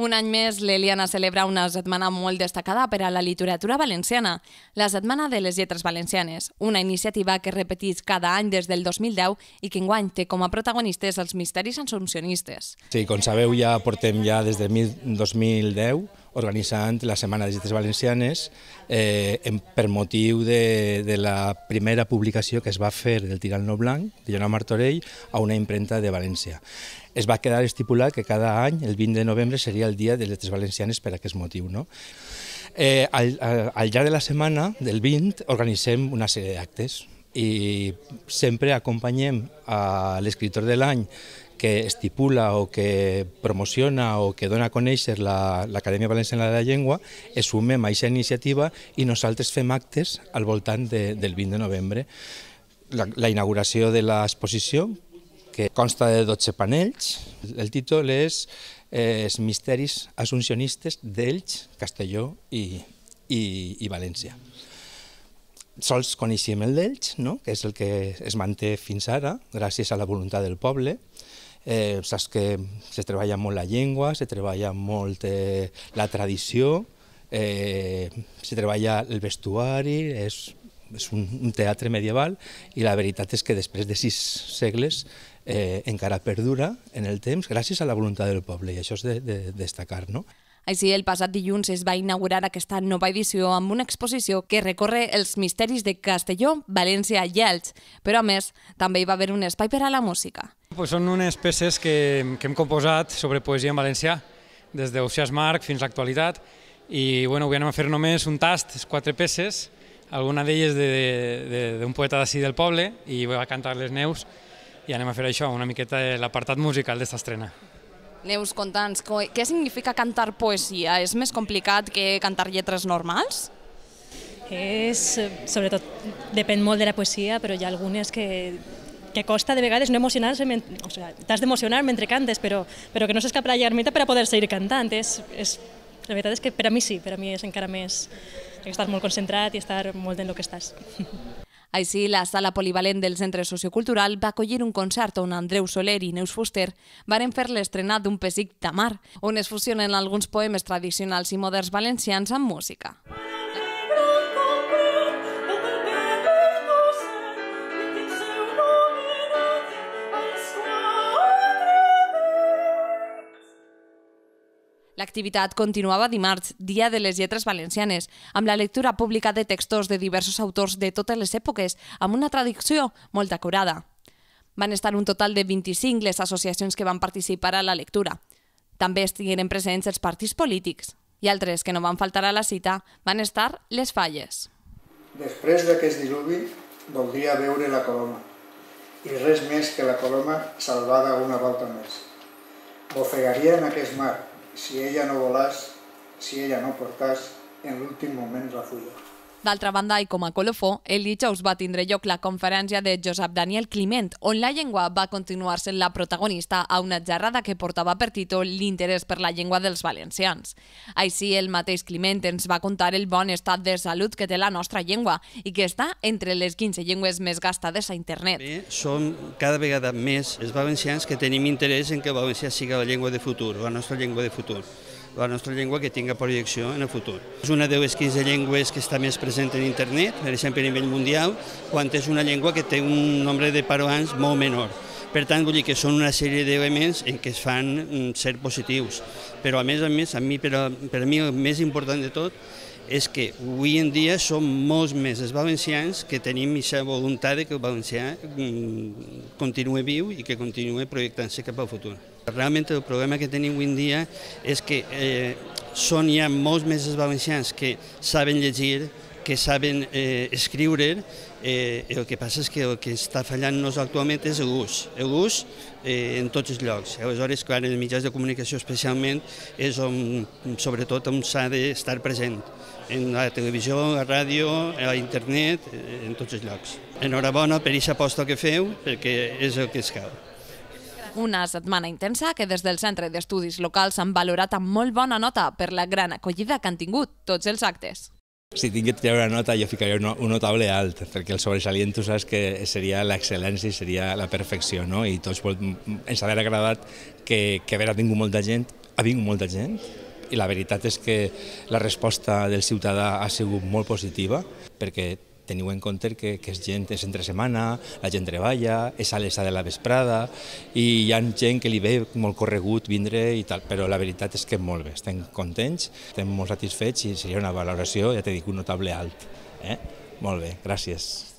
Un any més, l'Eliana celebra una setmana molt destacada per a la literatura valenciana, la Setmana de les Lletres Valencianes, una iniciativa que repetís cada any des del 2010 i que enguany té com a protagonistes els misteris assumpcionistes. Sí, com sabeu, ja portem ja des del 2010 organitzant la Setmana de Lletres Valencianes eh, per motiu de, de la primera publicació que es va fer del Tirant-lo Blanc, de Joan Martorell, a una impremta de València es va quedar estipulat que cada any, el 20 de novembre, seria el dia de lletres valencianes per aquest motiu. No? Eh, al, al llarg de la setmana, del 20, organitzem una sèrie d'actes i sempre acompanyem a l'escriptor de l'any que estipula o que promociona o que dona a conèixer l'Acadèmia la, Valenciana de la Llengua, es sumem a aquesta iniciativa i nosaltres fem actes al voltant de, del 20 de novembre. La, la inauguració de l'exposició que consta de 12 panells. El títol és eh, Els misteris assumpcionistes d'Elx, Castelló i, i, i València. Sols coneixíem el d'Elx, no? que és el que es manté fins ara, gràcies a la voluntat del poble. Eh, saps que se treballa molt la llengua, se treballa molt eh, la tradició, eh, se treballa el vestuari, és és un, un teatre medieval i la veritat és que després de sis segles eh, encara perdura en el temps gràcies a la voluntat del poble i això és de, de, de destacar. No? Així, el passat dilluns es va inaugurar aquesta nova edició amb una exposició que recorre els misteris de Castelló, València i Elx, però a més també hi va haver un espai per a la música. Pues són unes peces que, que hem composat sobre poesia en valencià, des d'Oceàs Marc fins a l'actualitat, i bueno, avui anem a fer només un tast, quatre peces, alguna d'elles d'un poeta d'ací del poble i va cantar les Neus i anem a fer això, una miqueta l'apartat musical d'esta estrena. Neus, conta'ns, què significa cantar poesia? És més complicat que cantar lletres normals? És, sobretot, depèn molt de la poesia, però hi ha algunes que, que costa de vegades no emocionar-se, o sigui, t'has d'emocionar mentre cantes, però, però que no s'escapa la llarmita per a poder seguir cantant. És, és, la veritat és que per a mi sí, per a mi és encara més, estar molt concentrat i estar molt en el que estàs. Així, la sala polivalent del Centre Sociocultural va acollir un concert on Andreu Soler i Neus Fuster varen fer l'estrenat d'un pessic tamar, on es fusionen alguns poemes tradicionals i moderns valencians amb música. L'activitat continuava dimarts, dia de les lletres valencianes, amb la lectura pública de textos de diversos autors de totes les èpoques, amb una traducció molt acurada. Van estar un total de 25 les associacions que van participar a la lectura. També estigueren presents els partits polítics i altres que no van faltar a la cita van estar les falles. Després d'aquest diluvi voldria veure la coloma i res més que la coloma salvada una volta més. Bofegaria en aquest mar si ella no volàs, si ella no portàs, en l'últim moment la fulla. D'altra banda, i com a colofó, el dijous va tindre lloc la conferència de Josep Daniel Climent, on la llengua va continuar sent la protagonista a una xerrada que portava per títol l'interès per la llengua dels valencians. Així, el mateix Climent ens va contar el bon estat de salut que té la nostra llengua i que està entre les 15 llengües més gastades a internet. Bé, som cada vegada més els valencians que tenim interès en que el valencià sigui la llengua de futur, la nostra llengua de futur la nostra llengua que tinga projecció en el futur. És una de les 15 llengües que està més present en internet, per exemple a nivell mundial, quan és una llengua que té un nombre de parlants molt menor. Per tant, vull dir que són una sèrie d'elements en què es fan mm, ser positius. Però a més a més, a mi, per, a, per a mi el més important de tot és que avui en dia som molts més els valencians que tenim aquesta voluntat de que el valencià mm, continuï viu i que continuï projectant-se cap al futur. Realment el problema que tenim avui dia és que eh, són ja molts més els valencians que saben llegir, que saben eh, escriure, eh, el que passa és que el que està fallant-nos actualment és l'ús, l'ús eh, en tots els llocs. Aleshores, clar, en els mitjans de comunicació especialment és on, sobretot on s'ha d'estar present, en la televisió, la ràdio, a internet, eh, en tots els llocs. Enhorabona per aquesta aposta que feu, perquè és el que es cal. Una setmana intensa que des del Centre d'Estudis Locals han valorat amb molt bona nota per la gran acollida que han tingut tots els actes. Si tingués que treure una nota, jo ficaria un notable alt, perquè el sobresalient tu saps que seria l'excel·lència i seria la perfecció, no? I tots ens ha agradat que, que haver tingut molta gent ha vingut molta gent i la veritat és que la resposta del ciutadà ha sigut molt positiva perquè teniu en compte que, que és gent, és entre setmana, la gent treballa, és a les de la vesprada i hi ha gent que li ve molt corregut vindre i tal, però la veritat és que molt bé, estem contents, estem molt satisfets i seria una valoració, ja t'he dit, un notable alt. Eh? Molt bé, gràcies.